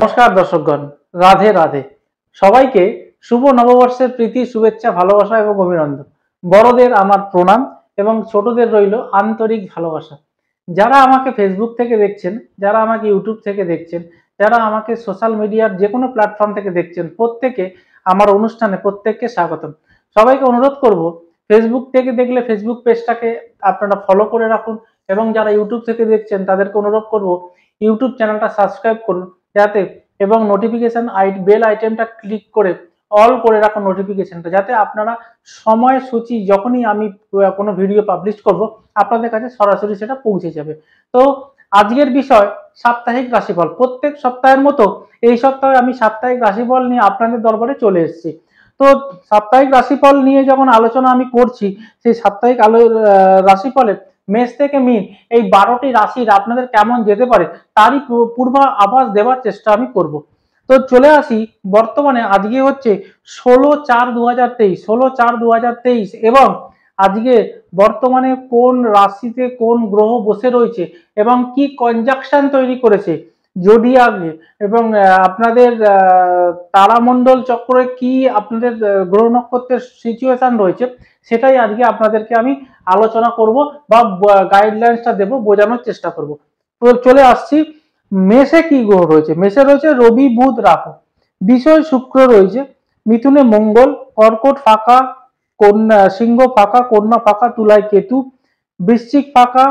নমস্কার দর্শকগণ, রাধে রাধে। সবাইকে শুভ নববর্ষের প্রীতি, শুভেচ্ছা, ভালোবাসা এবং অভিনন্দন। বড়দের আমার প্রণাম এবং ছোটদের রইল আন্তরিক ভালোবাসা। যারা আমাকে ফেসবুক থেকে দেখছেন, যারা আমাকে ইউটিউব থেকে দেখছেন, যারা আমাকে সোশ্যাল মিডিয়ার যে কোনো প্ল্যাটফর্ম থেকে দেখছেন, প্রত্যেকে আমার অনুষ্ঠানে প্রত্যেককে স্বাগতম। সবাইকে অনুরোধ করব ফেসবুক থেকে দেখলে ফেসবুক পেজটাকে আপনারা ফলো করে রাখুন এবং যারা ইউটিউব থেকে দেখছেন, তাদেরকে অনুরোধ করব ইউটিউব চ্যানেলটা সাবস্ক্রাইব করুন। যাতে এবং নোটিফিকেশন আই বেল আইটেমটা ক্লিক করে অল করে রাখুন নোটিফিকেশনটা যাতে আপনারা সময় সূচি যখনই আমি কোনো ভিডিও পাবলিশ করব, আপনাদের কাছে সরাসরি সেটা পৌঁছে যাবে। তো আজকের বিষয় সাপ্তাহিক রাশিফল। প্রত্যেক সপ্তাহের মতো এই সপ্তাহে আমি সাপ্তাহিক রাশিফল নিয়ে আপনাদের দরবারে চলে এসেছি। তো সাপ্তাহিক রাশিফল নিয়ে যখন আলোচনা আমি করছি, সেই সাপ্তাহিক আলো রাশিফলে মেষ থেকে মিন এই বারোটি রাশির আপনাদের কেমন যেতে পারে তারই পূর্ব আভাস দেওয়ার চেষ্টা আমি করব। তো চলে আসি বর্তমানে আজকে হচ্ছে ষোলো চার দু হাজার তেইশ ষোলো চার দু হাজার তেইশ এবং আজকে বর্তমানে কোন রাশিতে কোন গ্রহ বসে রয়েছে এবং কি কনজাকশন তৈরি করেছে জোডিয়াকে এবং আহ, আপনাদের তারামণ্ডল চক্রে কি আপনাদের গ্রহ নক্ষত্রের সিচুয়েশন রয়েছে সেটাই আজকে আপনাদেরকে আমি আলোচনা করব বা গাইডলাইন্সটা দেব, বোঝানোর চেষ্টা করব। তো চলে আসছি মেষে কি গ্রহ রয়েছে? মেষে রয়েছে রবি, বুধ, রাহু। বিষয় শুক্র রয়েছে, মিথুনে মঙ্গল, কর্কট ফাঁকা, কন্যা, সিংহ ফাঁকা, কন্যা ফাঁকা, তুলায় কেতু। বৃশ্চিক ফাঁকা,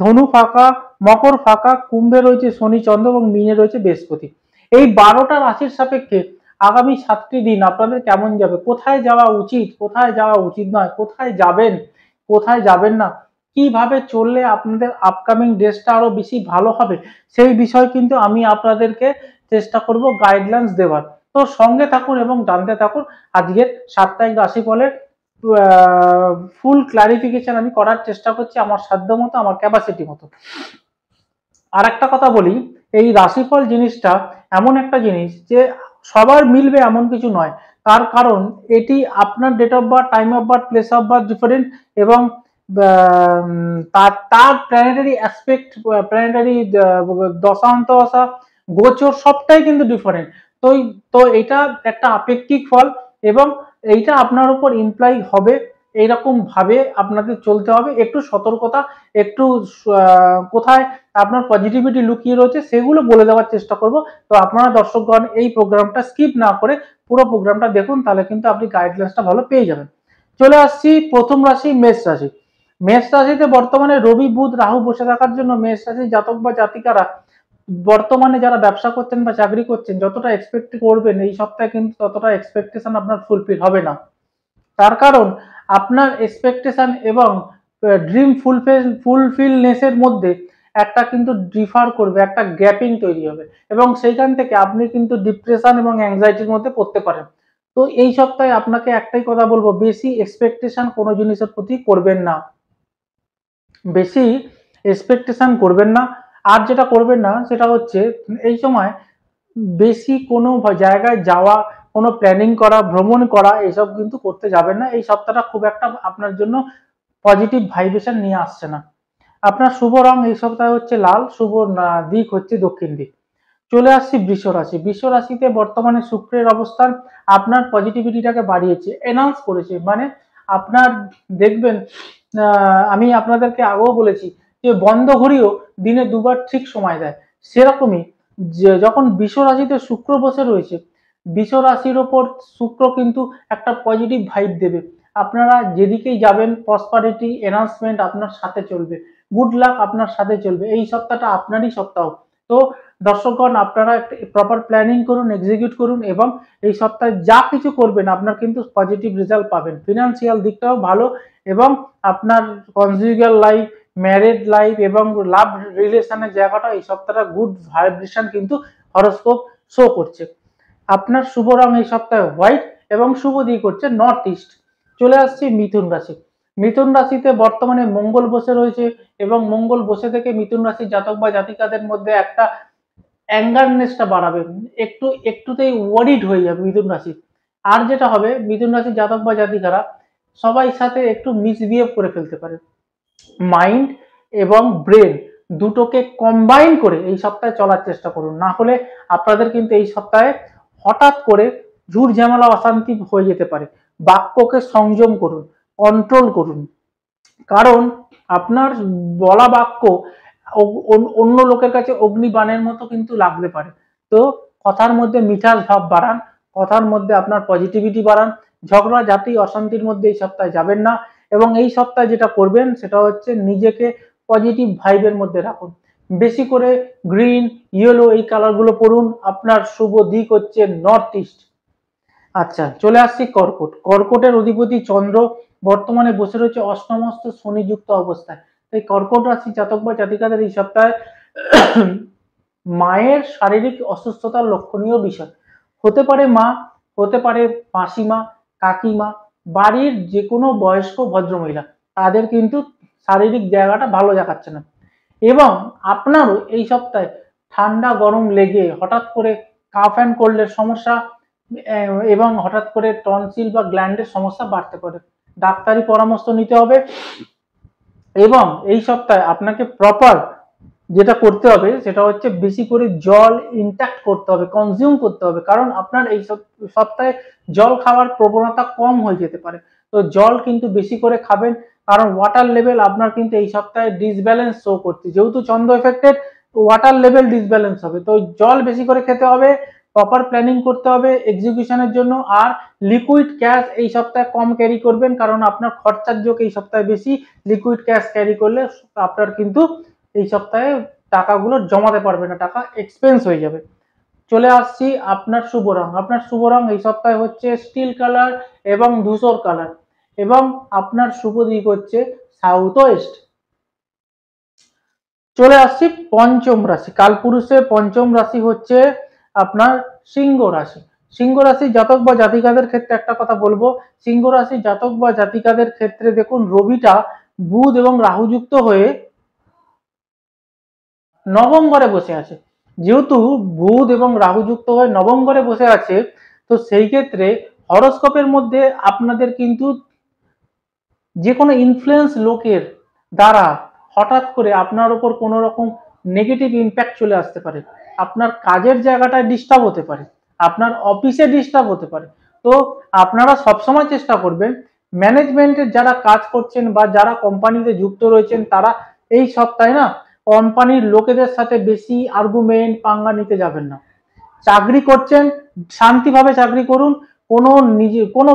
ধনু ফাঁকা, মকর ফাঁকা, কুম্ভে রয়েছে শনি, চন্দ্র এবং মিনে রয়েছে বৃহস্পতি। এই বারোটা রাশির সাপেক্ষে আগামী সাতটি দিন আপনাদের কেমন যাবে? কোথায় যাওয়া উচিত? কোথায় যাওয়া উচিত নয়? কোথায় যাবেন? কোথায় যাবেন না? কীভাবে চললে আপনাদের আপকামিং ডেসটা আরও বেশি ভালো হবে? সেই বিষয় কিন্তু আমি আপনাদেরকে চেষ্টা করব গাইডলাইন্স দেওয়ার। তো সঙ্গে থাকুন এবং জানতে থাকুন, আজকের সাপ্তাহিক রাশিফলের ফুল ক্লারিফিকেশন আমি করার চেষ্টা করছি আমার সাধ্য মতো, আমার ক্যাপাসিটি মতো। আর একটা কথা বলি, এই রাশিফল জিনিসটা এমন একটা জিনিস যে সবার মিলবে এমন কিছু নয়। তার কারণ এটি আপনার date of birth time of birth place of birth different এবং তার তার প্ল্যানেটারি অ্যাসপেক্ট প্ল্যানেটারি দশান্তদশা গোচর সবটাই কিন্তু ডিফারেন্ট তো তো এটা একটা আপেক্ষিক ফল এবং এইটা আপনার উপর ইমপ্লাই হবে, এইরকম ভাবে আপনাদের চলতে হবে। একটু সতর্কতা, একটু কোথায় আপনার পজিটিভিটি লুকিয়ে রয়েছে, সেগুলো বলে দেওয়ার চেষ্টা করব। তো আপনারা দর্শকগণ এই প্রোগ্রামটা স্কিপ না করে পুরো প্রোগ্রামটা দেখুন, তাহলে কিন্তু আপনি গাইডলাইন্সটা ভালো পেয়ে যাবেন। চলে আসছি প্রথম রাশি, মেষ রাশি। মেষ রাশিতে বর্তমানে রবি, বুধ, রাহু বসে থাকার জন্য মেষ রাশির জাতক বা জাতিকারা বর্তমানে যারা ব্যবসা করছেন বা চাকরি করছেন, যতটা এক্সপেক্ট করবেন, এই সপ্তাহে কিন্তু ততটা এক্সপেকটেশন আপনার ফুলফিল হবে না। তার কারণ, আপনার এক্সপেকটেশন এবং ড্রিম ফুলফিল ফুলফিলনেসের মধ্যে একটা কিন্তু ডিফার করবে, একটা গ্যাপিং তৈরি হবে। এবং সেইখান থেকে আপনি কিন্তু ডিপ্রেশন এবং অ্যাংজাইটির মধ্যে পড়তে পারেন। তো এই সপ্তাহে আপনাকে একটাই কথা বলব, বেশি এক্সপেকটেশন কোনো জিনিসের প্রতি করবেন না। বেশি এক্সপেকটেশন করবেন না। আর যেটা করবেন না, সেটা হচ্ছে এই সময় বেশি কোনো জায়গায় যাওয়া, কোনো প্ল্যানিং করা, ভ্রমণ করা, এসব কিন্তু করতে যাবেন না। এই সপ্তাহটা খুব একটা আপনার জন্য পজিটিভ ভাইব্রেশন নিয়ে আসছে না। আপনার শুভ রং এই সপ্তাহে হচ্ছে লাল, শুভ দিক হচ্ছে দক্ষিণ দিক। চলে আসছি বৃষ রাশি। বৃষ রাশিতে বর্তমানে শুক্রের অবস্থান আপনার পজিটিভিটিটাকে বাড়িয়েছে এনাউন্স করেছে। মানে আপনার দেখবেন আমি আপনাদেরকে আগেও বলেছি যে বন্ধ ঘড়িও দিনে দুবার ঠিক সময় দেয়। সেরকমই যখন বৃষ রাশিতে শুক্র বসে রয়েছে, বৃষ রাশির ওপর শুক্র কিন্তু একটা পজিটিভ ভাইব দেবে। আপনারা যেদিকেই যাবেন প্রসপারিটি এনাউন্সমেন্ট আপনার সাথে চলবে। গুড লাক আপনার সাথে চলবে। এই সপ্তাহটা আপনারই সপ্তাহ। তো দর্শকগণ, আপনারা প্রপার প্ল্যানিং করুন এক্সিকিউট করুন এবং এই সপ্তাহে যা কিছু করবেন, আপনার কিন্তু পজিটিভ রেজাল্ট পাবেন। ফিনান্সিয়াল দিকটাও ভালো এবং আপনার কনজিউগাল লাইফ ম্যারেড লাইফ এবং লাভ রিলেশনের জায়গাটা এই সপ্তাহটা গুড ভাইব্রেশন কিন্তু হরস্কোপ শো করছে। আপনার শুভ রং এই সপ্তাহে হোয়াইট এবং শুভ দিক হচ্ছে নর্থ ইস্ট চলে আসছি মিথুন রাশি। মিথুন রাশিতে বর্তমানে মঙ্গল বসে রয়েছে এবং মঙ্গল বসে থেকে মিথুন রাশির জাতক বা জাতিকাদের মধ্যে একটা অ্যাঙ্গারনেসটা বাড়াবে। একটু, একটুতেই ওয়ারিড হয়ে যাবে মিথুন রাশি। আর যেটা হবে, মিথুন রাশির জাতক বা জাতিকারা সবাই সাথে একটু মিসবিহেভ করে ফেলতে পারে। মাইন্ড এবং ব্রেন দুটোকে কম্বাইন করে এই সপ্তাহে চলার চেষ্টা করুন। না হলে আপনাদের কিন্তু এই সপ্তাহে হঠাৎ করে ঝুট ঝামেলা অশান্তি হয়ে যেতে পারে। বাক্যকে সংযম করুন। কন্ট্রোল করুন। কারণ আপনার বলা বাক্য অন্য লোকের কাছে অগ্নিবাণের মতো কিন্তু লাগতে পারে। তো কথার মধ্যে মিঠাস ভাব বাড়ান, কথার মধ্যে আপনার পজিটিভিটি বাড়ান, ঝগড়া জাতি অশান্তির মধ্যে এই সপ্তাহে যাবেন না এবং এই সপ্তাহে যেটা করবেন সেটা হচ্ছে নিজেকে পজিটিভ ভাইবের মধ্যে রাখুন। বেশি করে গ্রিন ইয়েলো এই কালারগুলো পড়ুন, আপনার শুভ দিক হচ্ছে নর্থ ইস্ট আচ্ছা চলে আসছি কর্কট। কর্কটের অধিপতি চন্দ্র বর্তমানে বসে রয়েছে অষ্টমস্ত শনিযুক্ত অবস্থায়। তাই কর্কট রাশি জাতক বা জাতিকাদের এই সপ্তাহে মায়ের শারীরিক অসুস্থতার লক্ষণীয় বিষয়। হতে পারে মা, হতে পারে মাসিমা, কাকিমা, বাড়ির যে কোনো বয়স্ক ভদ্রমহিলা, তাদের কিন্তু শারীরিক জায়গাটা ভালো দেখাচ্ছে না। এবং আপনারও এই সপ্তাহে ঠান্ডা গরম লেগে হঠাৎ করে কাফ অ্যান্ড কোল্ডের সমস্যা এবং হঠাৎ করে টনসিল বা গ্ল্যান্ডের সমস্যা বাড়তে পারে। ডাক্তারি পরামর্শ নিতে হবে এবং এই সপ্তাহে আপনাকে প্রপার যেটা করতে হবে সেটা হচ্ছে বেশি করে জল ইনট্যাক্ট করতে হবে কনজিউম করতে হবে। কারণ আপনার এই সপ্তাহে জল খাওয়ার প্রবণতা কম হয়ে যেতে পারে। তো জল কিন্তু বেশি করে খাবেন, কারণ ওয়াটার লেভেল আপনার কিন্তু এই সপ্তাহে ডিসব্যালেন্স শো করছে। যেহেতু চন্দ্র এফেক্টেড ওয়াটার লেভেল ডিসব্যালেন্স হবে। তো জল বেশি করে খেতে হবে প্রপার প্ল্যানিং করতে হবে এক্সিকিউশনের জন্য আর লিকুইড ক্যাশ এই সপ্তাহে কম ক্যারি করবেন কারণ আপনার খরচার যোগ এই সপ্তাহে বেশি। লিকুইড ক্যাশ ক্যারি করলে আপনার কিন্তু এই সপ্তাহে টাকাগুলো জমাতে পারবে না, টাকা এক্সপেন্স হয়ে যাবে। চলে আসছি আপনার শুভ রং। আপনার শুভ রং এই সপ্তাহে হচ্ছে স্টিল কালার এবং ধূসর কালার এবং আপনার শুভ দিক হচ্ছে সাউথ ওয়েস্ট চলে আসছি পঞ্চম রাশি। কালপুরুষের পঞ্চম রাশি হচ্ছে আপনার সিংহ রাশি। সিংহ রাশি জাতক বা জাতিকাদের ক্ষেত্রে একটা কথা বলব। সিংহ রাশি জাতক বা জাতিকাদের ক্ষেত্রে দেখুন, রবিটা বুধ এবং রাহুযুক্ত হয়ে নবম ঘরে বসে আছে। যেহেতু বুধ এবং রাহুযুক্ত হয়ে নবম ঘরে বসে আছে, তো সেই ক্ষেত্রে হরস্কোপের মধ্যে আপনাদের কিন্তু যে কোনো ইনফ্লুয়েন্স লোকের দ্বারা হঠাৎ করে আপনার ওপর কোনো রকম নেগেটিভ ইম্প্যাক্ট চলে আসতে পারে। আপনার কাজের জায়গাটায় ডিস্টার্ব হতে পারে, আপনার অফিসে ডিস্টার্ব হতে পারে। তো আপনারা সবসময় চেষ্টা করবেন ম্যানেজমেন্টের যারা কাজ করছেন বা যারা কোম্পানিতে যুক্ত রয়েছেন, তারা এই সপ্তাহে না কোম্পানির লোকেদের সাথে বেশি আর্গুমেন্ট পাঙ্গা নিতে যাবেন না। চাকরি করছেন, শান্তিভাবে চাকরি করুন কোনো নিজে, কোনো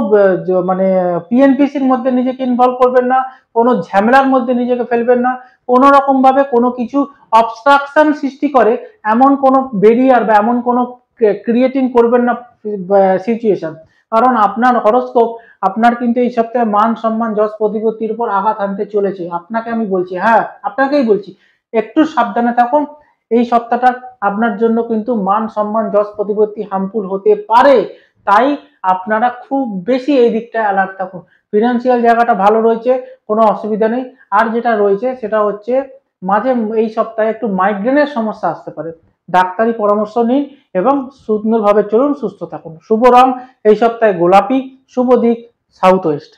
মানে পিএনপিসির মধ্যে নিজেকে ইনভলভ করবেন না, কোনো ঝামেলার মধ্যে নিজেকে ফেলবেন না, কোনো রকম ভাবে কোনো কিছু অবস্ট্রাকশন সৃষ্টি করে এমন কোনো বেরিয়ার বা এমন কোনো ক্রিয়েটিং করবেন না সিচুয়েশন কারণ আপনার হরস্কোপ আপনার কিন্তু এই সপ্তাহে মান, সম্মান, যশ প্রতিপত্তির উপর আঘাত আনতে চলেছে। আপনাকে আমি বলছি হ্যাঁ আপনাকেই বলছি, একটু সাবধানে থাকুন। এই সপ্তাহটা আপনার জন্য কিন্তু মান, সম্মান, যশ প্রতিপত্তি হার্মফুল হতে পারে। তাই আপনারা খুব বেশি এই দিকটায় অ্যালার্ট থাকুন। ফিনান্সিয়াল জায়গাটা ভালো রয়েছে, কোনো অসুবিধা নেই। আর যেটা রয়েছে সেটা হচ্ছে, মাঝে এই সপ্তাহে একটু মাইগ্রেনের সমস্যা আসতে পারে। ডাক্তারি পরামর্শ নিন এবং সুন্দরভাবে চলুন, সুস্থ থাকুন। শুভ রং এই সপ্তাহে গোলাপি, শুভ দিক সাউথ ওয়েস্ট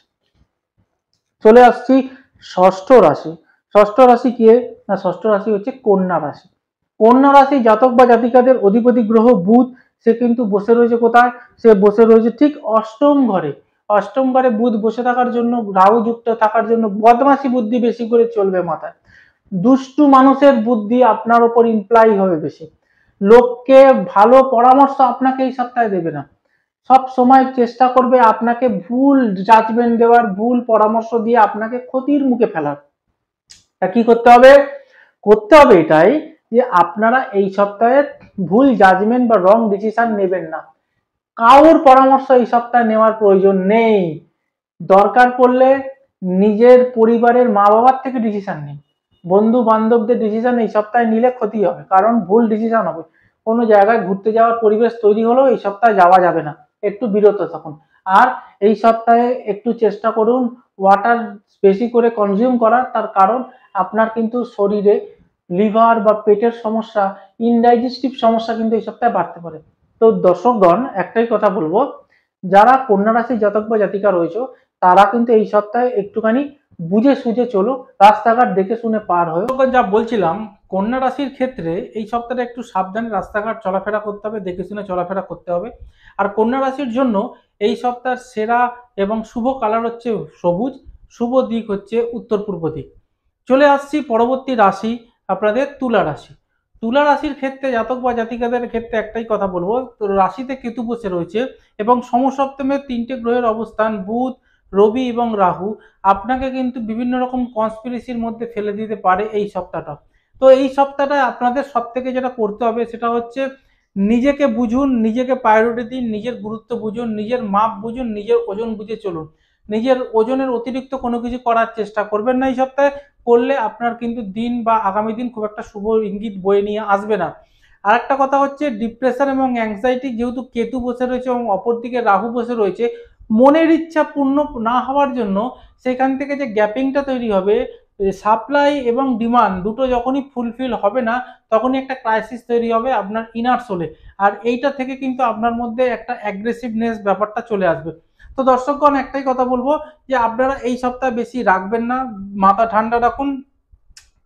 চলে আসছি ষষ্ঠ রাশি। ষষ্ঠ রাশি কি না, ষষ্ঠ রাশি হচ্ছে কন্যা রাশি। কন্যা রাশি জাতক বা জাতিকাদের অধিপতি গ্রহ বুধ সে কিন্তু বসে রয়েছে কোথায়? সে বসে রয়েছে ঠিক অষ্টম ঘরে। অষ্টম ঘরে বুধ বসে থাকার জন্য, রাহু যুক্ত থাকার জন্য বদমাসি বুদ্ধি বেশি করে চলবে মাথায়। দুষ্টু মানুষের বুদ্ধি আপনার ওপর ইমপ্লাই হবে বেশি। লোককে ভালো পরামর্শ আপনাকে এই সপ্তাহে দেবে না। সব সময় চেষ্টা করবে আপনাকে ভুল জাজমেন্ট দেওয়ার, ভুল পরামর্শ দিয়ে আপনাকে ক্ষতির মুখে ফেলার। তা কি করতে হবে? করতে হবে এটাই যে আপনারা এই সপ্তাহে ভুল জাজমেন্ট বা রং ডিসিশন নেবেন না। কাউর পরামর্শ এই সপ্তাহে নেওয়ার প্রয়োজন নেই। দরকার পড়লে নিজের পরিবারের মা বাবার থেকে ডিসিশন নিন। বন্ধু বান্ধবদের ডিসিশন এই সপ্তাহে নিলে ক্ষতি হবে, কারণ ভুল ডিসিশন হবে। কোনো জায়গায় ঘুরতে যাওয়ার পরিবেশ তৈরি হলেও এই সপ্তাহে যাওয়া যাবে না। একটু বিরত থাকুন। আর এই সপ্তাহে একটু চেষ্টা করুন ওয়াটার বেশি করে কনজিউম করার, তার কারণ আপনার কিন্তু শরীরে লিভার বা পেটের সমস্যা ইনডাইজেস্টিভ সমস্যা কিন্তু এই সপ্তাহে বাড়তে পারে। তো দর্শকগণ, একটাই কথা বলব, যারা কন্যা রাশি জাতক বা জাতিকা রয়েছে, তারা কিন্তু এই সপ্তাহে একটুখানি বুঝে সুঝে চলো, রাস্তাঘাট দেখে শুনে পার হয়ে। যা বলছিলাম, কন্যা রাশির ক্ষেত্রে এই সপ্তাহে একটু সাবধানে রাস্তাঘাট চলাফেরা করতে হবে, দেখে শুনে চলাফেরা করতে হবে। আর কন্যা রাশির জন্য এই সপ্তাহের সেরা এবং শুভ কালার হচ্ছে সবুজ, শুভ দিক হচ্ছে উত্তর পূর্ব দিক। চলে আসছি পরবর্তী রাশি আপনাদের তুলা রাশি। তুলা রাশির ক্ষেত্রে জাতক বা জাতিকাদের ক্ষেত্রে একটাই কথা বলব রাশিতে কেতু বসে রয়েছে এবং সমসপ্তমের তিনটে গ্রহের অবস্থান বুধ, রবি এবং রাহু। আপনাকে কিন্তু বিভিন্ন রকম কনস্পিরেসির মধ্যে ফেলে দিতে পারে এই সপ্তাহটা। তো এই সপ্তাহটা আপনাদের সব থেকে যেটা করতে হবে সেটা হচ্ছে নিজেকে বুঝুন, নিজেকে প্রায়োরিটি দিন, নিজের গুরুত্ব বুঝুন, নিজের মাপ বুঝুন, নিজের ওজন বুঝে চলুন। নিজের ওজনের অতিরিক্ত কোনো কিছু করার চেষ্টা করবেন না এই সপ্তাহে, করলে আপনার কিন্তু দিন বা আগামী দিন খুব একটা শুভ ইঙ্গিত বয়ে নিয়ে আসবে না। আর একটা কথা হচ্ছে ডিপ্রেশন এবং অ্যাংজাইটি যেহেতু কেতু বসে রয়েছে এবং অপরদিকে রাহু বসে রয়েছে, মনের ইচ্ছা পূর্ণ না হওয়ার জন্য সেখান থেকে যে গ্যাপিংটা তৈরি হবে সাপ্লাই এবং ডিমান্ড দুটো যখনই ফুলফিল হবে না, তখনই একটা ক্রাইসিস তৈরি হবে আপনার ইনার সোলে আর এইটা থেকে কিন্তু আপনার মধ্যে একটা অ্যাগ্রেসিভনেস ব্যাপারটা চলে আসবে। তো দর্শকগণ, একটাই কথা বলব যে আপনারা এই সপ্তাহে বেশি রাখবেন না। মাথা ঠান্ডা রাখুন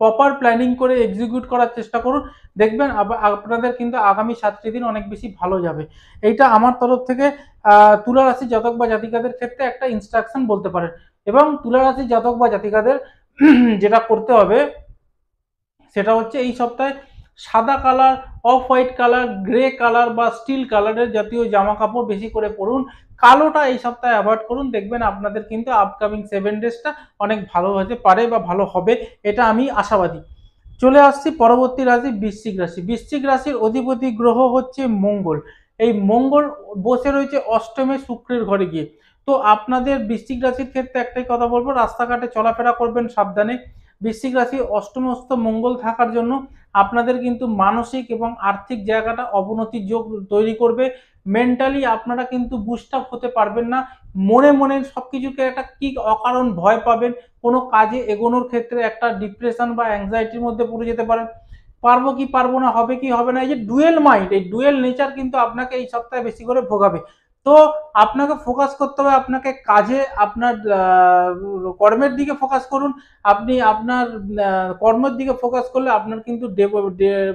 প্রপার প্ল্যানিং করে এক্সিকিউট করার চেষ্টা করুন। দেখবেন আপনাদের কিন্তু আগামী সাতটি দিন অনেক বেশি ভালো যাবে। এইটা আমার তরফ থেকে তুলা রাশি জাতক বা জাতিকাদের ক্ষেত্রে একটা ইনস্ট্রাকশন বলতে পারেন। এবং তুলা রাশি জাতক বা জাতিকাদের, যেটা করতে হবে, সেটা হচ্ছে এই সপ্তাহে সাদা colour, off white colour, grey colour বা স্টিল কালারের জাতীয় জামা কাপড় বেশি করে পরুন। কালোটা এই সপ্তাহে অ্যাভয়েড করুন। দেখবেন আপনাদের কিন্তু আপকামিং সেভেন ডেজটা অনেক ভালো হতে পারে বা ভালো হবে, এটা আমি আশাবাদী। চলে আসছি পরবর্তী রাশি, বৃশ্চিক রাশি। বৃশ্চিক রাশির অধিপতি গ্রহ হচ্ছে মঙ্গল। এই মঙ্গল বসে রয়েছে অষ্টমে শুক্রের ঘরে গিয়ে। তো আপনাদের বৃশ্চিক রাশির ক্ষেত্রে একটাই কথা বলব, রাস্তাঘাটে চলাফেরা করবেন সাবধানে। বৃশ্চিক রাশি অষ্টমস্ত মঙ্গল থাকার জন্য আপনাদের কিন্তু মানসিক এবং আর্থিক জায়গাটা অবনতির যোগ তৈরি করবে। মেন্টালি আপনারা কিন্তু বুস্ট আপ হতে পারবেন না। মনে মনে সব কিছুকে একটা কি অকারণ ভয় পাবেন। কোনো কাজে এগোনোর ক্ষেত্রে একটা ডিপ্রেশন বা অ্যাংজাইটির মধ্যে পড়ে যেতে পারেন। পারব কি, পারব না, হবে কি, হবে না, এই যে ডুয়েল মাইন্ড এই ডুয়েল নেচার কিন্তু আপনাকে এই সপ্তাহে বেশি করে ভোগাবে। তো আপনাকে ফোকাস করতে হবে আপনাকে কাজে, আপনার কর্মের দিকে ফোকাস করুন। আপনি আপনার কর্মের দিকে ফোকাস করলে আপনার কিন্তু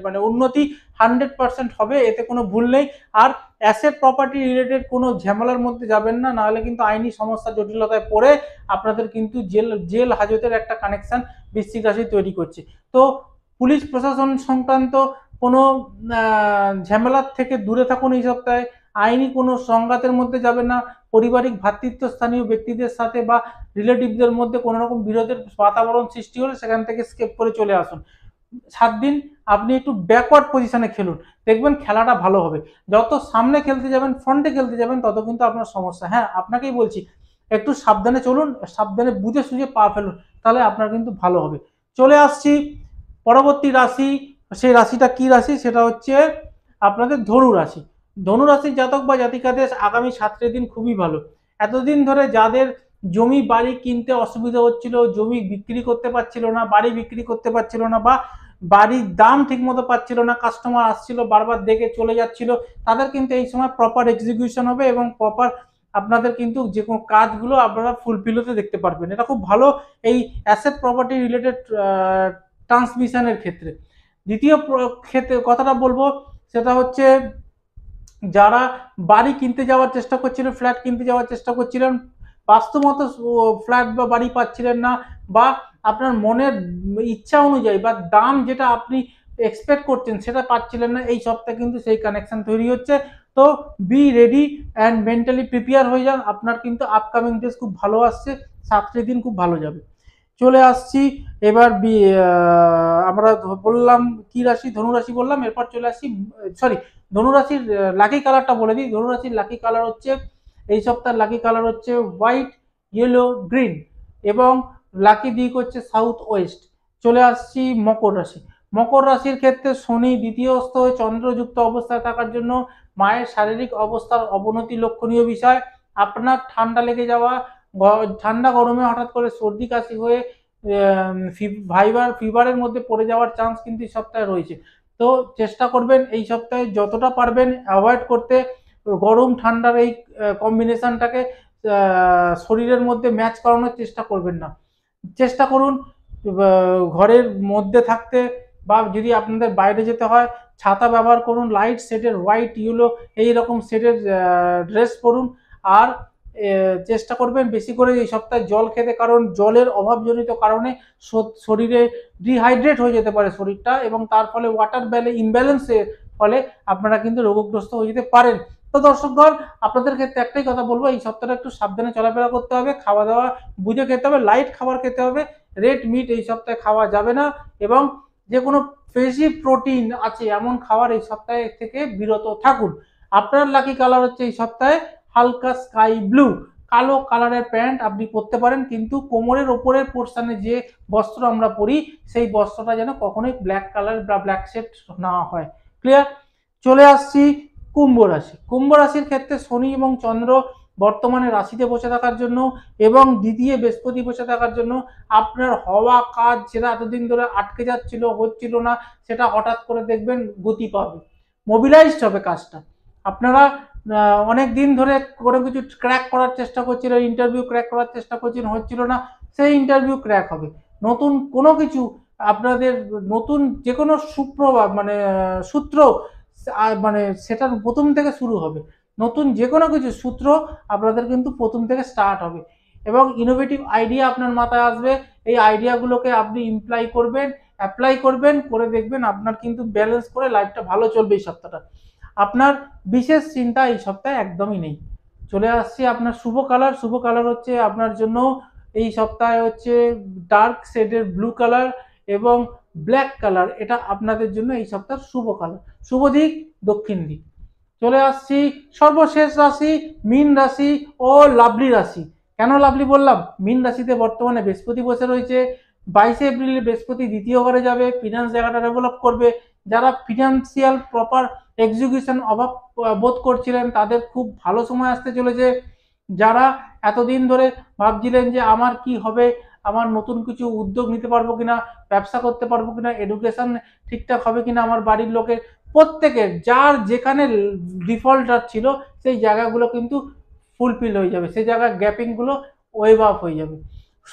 মানে উন্নতি হান্ড্রেড পার্সেন্ট হবে, এতে কোনো ভুল নেই। আর অ্যাসেট প্রপার্টি রিলেটেড কোনো ঝামেলার মধ্যে যাবেন না, নাহলে কিন্তু আইনি সমস্যা জটিলতায় পড়ে আপনাদের কিন্তু জেল জেল হাজতের একটা কানেকশন বৃশ্চিক রাশি তৈরি করছে। তো পুলিশ প্রশাসন সংক্রান্ত কোনো ঝামেলার থেকে দূরে থাকুন এই সপ্তাহে। আইনি কোনো সংঘাতের মধ্যে যাবে না, পারিবারিক ভাতৃত্ব স্থানীয় ব্যক্তিদের সাথে বা রিলেটিভদের মধ্যে কোনো রকম বিরোধের বাতাবরণ সৃষ্টি হলে সেখান থেকে স্কেপ করে চলে আসুন। সাত দিন আপনি একটু ব্যাকওয়ার্ড পজিশনে খেলুন। দেখবেন খেলাটা ভালো হবে। যত সামনে খেলতে যাবেন ফ্রন্টে খেলতে যাবেন, তত কিন্তু আপনার সমস্যা। হ্যাঁ আপনাকেই বলছি, একটু সাবধানে চলুন, সাবধানে বুঝে সুঝে পা ফেলুন, তাহলে আপনার কিন্তু ভালো হবে। চলে আসছি, পরবর্তী রাশি, সেই রাশিটা কি রাশি? সেটা হচ্ছে আপনাদের ধনু রাশি। ধনুরাশির জাতক বা জাতিকাদের আগামী সাতটি দিন খুবই ভালো। এতদিন ধরে যাদের জমি, বাড়ি কিনতে অসুবিধা হচ্ছিল, জমি বিক্রি করতে পারছিল না, বাড়ি বিক্রি করতে পারছিল না বা বাড়ির দাম ঠিকমতো পাচ্ছিল না কাস্টমার আসছিল, বারবার দেখে চলে যাচ্ছিল, তাদের কিন্তু এই সময় প্রপার এক্সিকিউশন হবে এবং প্রপার আপনাদের কিন্তু যে কোনো কাজগুলো আপনারা ফুলফিল হতে দেখতে পারবেন। এটা খুব ভালো এই অ্যাসেট প্রপার্টি রিলেটেড ট্রান্সমিশনের ক্ষেত্রে। দ্বিতীয় ক্ষেত্রে কথাটা বলব, সেটা হচ্ছে যারা বাড়ি কিনতে যাওয়ার চেষ্টা করছিলেন ফ্ল্যাট কিনতে যাওয়ার চেষ্টা করছিলেন বাস্তবত ফ্ল্যাট বা বাড়ি পাচ্ছিলেন না বা আপনার মনের ইচ্ছা অনুযায়ী বা দাম যেটা আপনি এক্সপেক্ট করছেন সেটা পাচ্ছিলেন না, এই সপ্তাহে কিন্তু সেই কানেকশন তৈরি হচ্ছে। তো be ready and mentally prepare হয়ে যান, আপনার কিন্তু আপকামিং ডেজ খুব ভালো আসছে, সাতটি দিন খুব ভালো যাবে। চলে আসছি। এবার আমরা বললাম কি রাশি? ধনুরাশি বললাম, এরপর চলে আসছি সরি ধনুরাশির লাকি কালারটা বলে দিই। ধনুরাশির লাকি কালার হচ্ছে, এই সপ্তাহের লাকি কালার হচ্ছে হোয়াইট ইয়েলো গ্রিন এবং লাকি দিক হচ্ছে সাউথ ওয়েস্ট চলে আসছি মকর রাশি। মকর রাশির ক্ষেত্রে শনি দ্বিতীয় হয়ে চন্দ্রযুক্ত অবস্থায় থাকার জন্য মায়ের শারীরিক অবস্থার অবনতি লক্ষণীয় বিষয়। আপনার ঠান্ডা লেগে যাওয়া ঠান্ডা গরমে হঠাৎ করে সর্দি কাশি হয়ে ভাইবার ফিভারের মধ্যে পড়ে যাওয়ার চান্স কিন্তু এই সপ্তাহে রয়েছে। তো চেষ্টা করবেন এই সপ্তাহে যতটা পারবেন অ্যাভয়েড করতে। গরম, ঠান্ডার এই কম্বিনেশনটাকে শরীরের মধ্যে ম্যাচ করানোর চেষ্টা করবেন না। চেষ্টা করুন ঘরের মধ্যে থাকতে বা যদি আপনাদের বাইরে যেতে হয়, ছাতা ব্যবহার করুন লাইট শেডের হোয়াইট ইউলো এই রকম শেডের ড্রেস পরুন। আর চেষ্টা করবেন বেশি করে এই সপ্তাহে জল খেতে, কারণ জলের অভাবজনিত কারণে শরীরে ডিহাইড্রেট হয়ে যেতে পারে শরীরটা এবং তার ফলে ওয়াটার ব্যালে ইমব্যালেন্সের ফলে আপনারা কিন্তু রোগগ্রস্ত হয়ে যেতে পারেন। তো দর্শকগণ, আপনাদের ক্ষেত্রে একটাই কথা বলব, এই সপ্তাহটা একটু সাবধানে চলাফেরা করতে হবে খাওয়া দাওয়া বুঝে খেতে হবে লাইট খাবার খেতে হবে রেড মিট এই সপ্তাহে খাওয়া যাবে না এবং যে কোনো বেশি প্রোটিন আছে, এমন খাবার এই সপ্তাহে থেকে বিরত থাকুন। আপনার লাকি কালার হচ্ছে এই সপ্তাহে হালকা স্কাই ব্লু। কালো কালারের প্যান্ট আপনি পরতে পারেন, কিন্তু কোমরের ওপরের পোর্শনে যে বস্ত্র আমরা পরি, সেই বস্ত্রটা যেন কখনোই ব্ল্যাক কালার বা ব্ল্যাক শেড না হয়। ক্লিয়ার চলে আসছি কুম্ভ রাশি। কুম্ভ রাশির ক্ষেত্রে শনি এবং চন্দ্র বর্তমানে রাশিতে বসে থাকার জন্য এবং দ্বিতীয় বৃহস্পতি বসে থাকার জন্য আপনার হওয়া কাজ যেটা এতদিন ধরে আটকে যাচ্ছিল, হচ্ছিল না, সেটা হঠাৎ করে দেখবেন গতি পাবে। মোবিলাইজড হবে কাজটা। আপনারা অনেক দিন ধরে কোনো কিছু ক্র্যাক করার চেষ্টা করছিলেন ইন্টারভিউ ক্র্যাক করার চেষ্টা করছিলেন হচ্ছিল না, সেই ইন্টারভিউ ক্র্যাক হবে। নতুন কোনো কিছু আপনাদের নতুন যে কোনো সুপ্রভাব মানে সূত্র মানে সেটার প্রথম থেকে শুরু হবে। নতুন যে কোনো কিছু সূত্র আপনাদের কিন্তু প্রথম থেকে স্টার্ট হবে। এবং ইনোভেটিভ আইডিয়া আপনার মাথায় আসবে, এই আইডিয়াগুলোকে আপনি ইমপ্লাই করবেন অ্যাপ্লাই করবেন, করে দেখবেন আপনার কিন্তু ব্যালেন্স করে লাইফটা ভালো চলবে এই সপ্তাহটা। আপনার বিশেষ চিন্তা এই সপ্তাহে একদমই নেই। চলে আসছি আপনার শুভ কালার। শুভ কালার হচ্ছে আপনার জন্য এই সপ্তাহে হচ্ছে ডার্ক শেডের ব্লু কালার এবং ব্ল্যাক কালার এটা আপনাদের জন্য এই সপ্তাহ শুভ কালার। শুভ দিক, দক্ষিণ দিক। চলে আসছি সর্বশেষ রাশি, মিন রাশি ও লাভলি রাশি। কেন লাভলি বললাম? মিন রাশিতে বর্তমানে বৃহস্পতি বসে রয়েছে। বাইশে এপ্রিলে বৃহস্পতি দ্বিতীয় ঘরে যাবে। ফিনান্স জায়গাটা ডেভেলপ করবে। যারা ফিনান্সিয়াল প্রপার এক্সিকিউশন অভাব বোধ করছিলেন, তাদের খুব ভালো সময় আসতে চলেছে। যারা এতদিন ধরে ভাবছিলেন যে আমার কি হবে, আমার নতুন কিছু উদ্যোগ নিতে পারব কিনা, ব্যবসা করতে পারব কিনা এডুকেশন ঠিকঠাক হবে কিনা আমার বাড়ির লোকের, প্রত্যেকের, যার যেখানে ডিফল্টার ছিল, সেই জায়গাগুলো কিন্তু ফুলফিল হয়ে যাবে। সেই জায়গার গ্যাপিংগুলো ওয়েভ আপ হয়ে যাবে।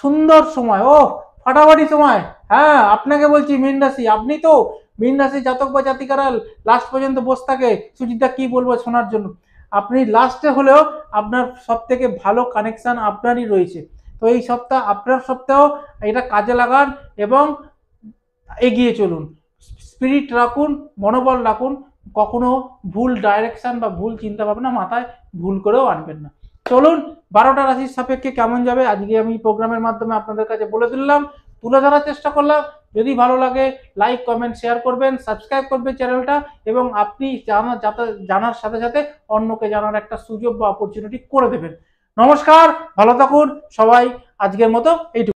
সুন্দর সময় ও ফাটাফাটি সময়। হ্যাঁ আপনাকে বলছি, মিন রাশি, আপনি তো মিন রাশি জাতক বা জাতিকারা লাস্ট পর্যন্ত বসে থাকে। সুজিতদা, কি বলব শোনার জন্য? আপনি লাস্টে হলেও আপনার সব থেকে ভালো কানেকশান আপনারই রয়েছে। তো এই সপ্তাহ, আপনার সপ্তাহ এটা কাজে লাগান এবং এগিয়ে চলুন। স্পিরিট রাখুন, মনোবল রাখুন। কখনো ভুল ডাইরেকশন বা ভুল চিন্তা ভাবনা মাথায় ভুল করেও আনবেন না। চলুন, বারোটা রাশির সাপেক্ষে কেমন যাবে? আজকে আমি প্রোগ্রামের মাধ্যমে আপনাদের কাছে বলে দিলাম। তুলে ধরার চেষ্টা করলাম। যদি ভালো লাগে লাইক কমেন্ট শেয়ার করবেন সাবস্ক্রাইব করবেন চ্যানেলটা এবং আপনি জানা জানার সাথে সাথে অন্যকে জানার একটা সুযোগ বা অপরচুনিটি করে দেবেন। নমস্কার, ভালো থাকুন, সবাই আজকের মতো এইটুকু।